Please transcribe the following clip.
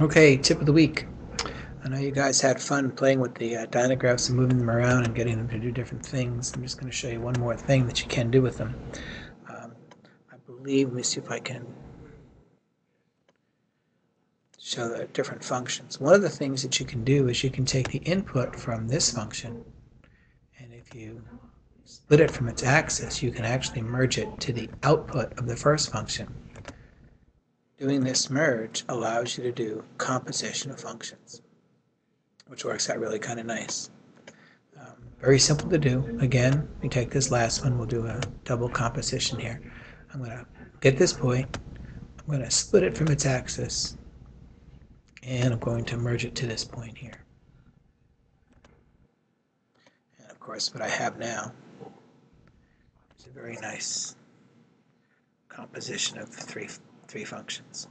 Okay, tip of the week. I know you guys had fun playing with the uh, dynagraphs and moving them around and getting them to do different things. I'm just going to show you one more thing that you can do with them. Um, I believe, let me see if I can show the different functions. One of the things that you can do is you can take the input from this function and if you split it from its axis, you can actually merge it to the output of the first function. Doing this merge allows you to do composition of functions, which works out really kind of nice. Um, very simple to do. Again, we take this last one, we'll do a double composition here. I'm going to get this point, I'm going to split it from its axis, and I'm going to merge it to this point here. And of course, what I have now is a very nice composition of the three, three functions.